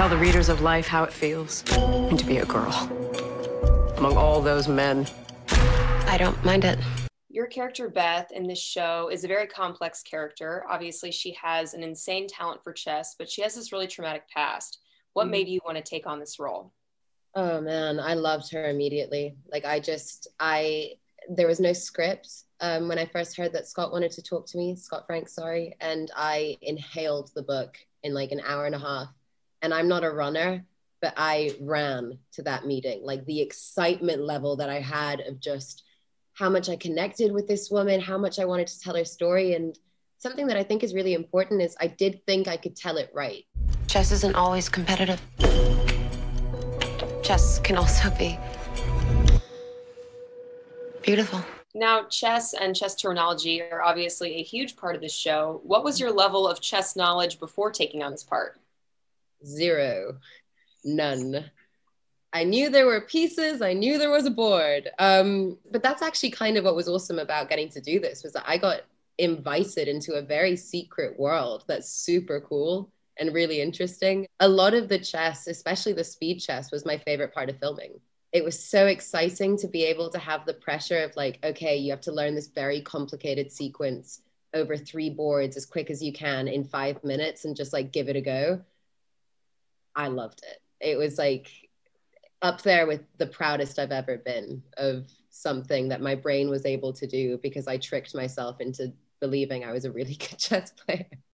tell the readers of life how it feels and to be a girl among all those men. I don't mind it. Your character, Beth, in this show is a very complex character. Obviously, she has an insane talent for chess, but she has this really traumatic past. What mm-hmm. made you want to take on this role? Oh man, I loved her immediately. Like I just, I, there was no script um, when I first heard that Scott wanted to talk to me, Scott Frank, sorry, and I inhaled the book in like an hour and a half. And I'm not a runner, but I ran to that meeting. Like the excitement level that I had of just how much I connected with this woman, how much I wanted to tell her story. And something that I think is really important is I did think I could tell it right. Chess isn't always competitive. Chess can also be beautiful. Now, chess and chess terminology are obviously a huge part of this show. What was your level of chess knowledge before taking on this part? Zero. None. I knew there were pieces, I knew there was a board. Um, but that's actually kind of what was awesome about getting to do this was that I got invited into a very secret world that's super cool and really interesting. A lot of the chess, especially the speed chess, was my favorite part of filming. It was so exciting to be able to have the pressure of like, okay, you have to learn this very complicated sequence over three boards as quick as you can in five minutes and just like give it a go. I loved it. It was like up there with the proudest I've ever been of something that my brain was able to do because I tricked myself into believing I was a really good chess player.